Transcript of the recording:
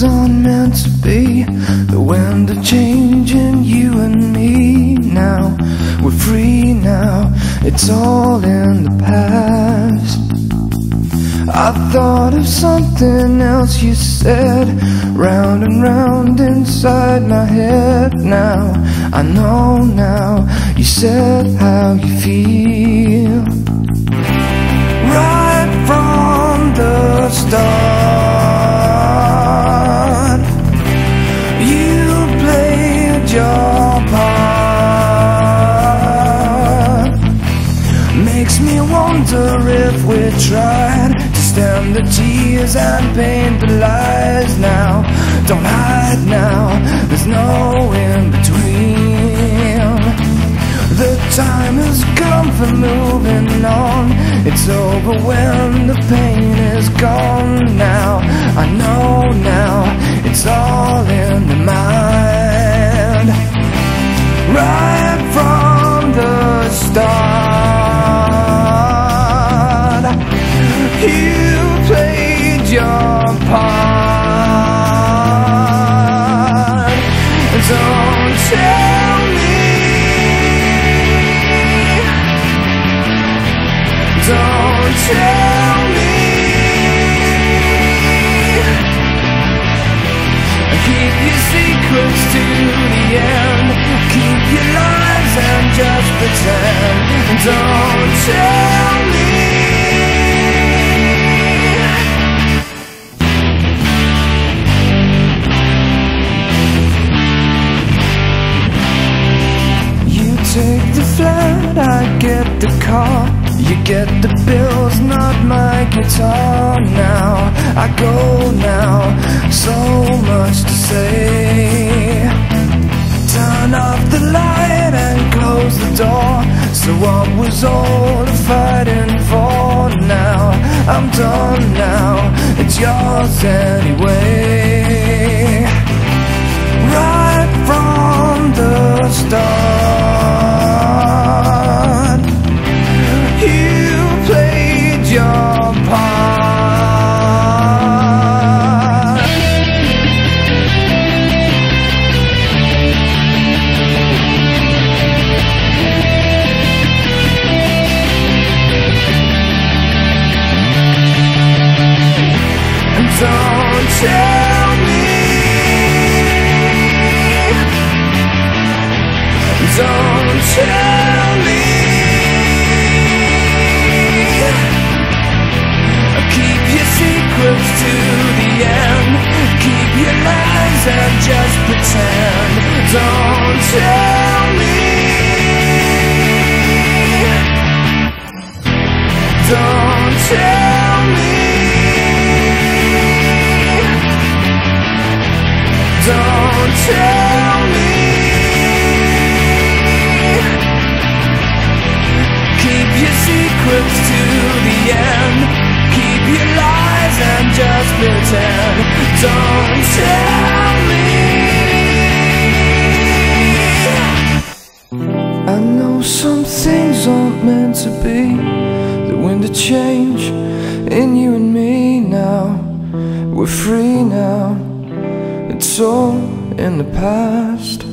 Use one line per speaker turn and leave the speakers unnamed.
things aren't meant to be. The wind change in you and me now. We're free now, it's all in the past. I thought of something else you said, round and round inside my head now. I know now, you said how you feel. Tried to stem the tears and paint the lies now. Don't hide now, there's no in between. The time has come for moving on. It's over when the pain is gone now. I know now, it's all in the mind. Don't tell me, don't tell me. Keep your secrets to the end. Keep your lies and just pretend. Don't tell You get the bills, not my guitar now. I go now, so much to say. Turn off the light and close the door. So what was all the fighting for now? I'm done now, it's yours anyway. Don't tell me, don't tell me. Keep your secrets to the end. Keep your lies and just pretend. Don't Don't tell me. Keep your secrets to the end. Keep your lies and just pretend. Don't tell me. I know some things aren't meant to be. The wind of change in you and me now. We're free now. All in the past.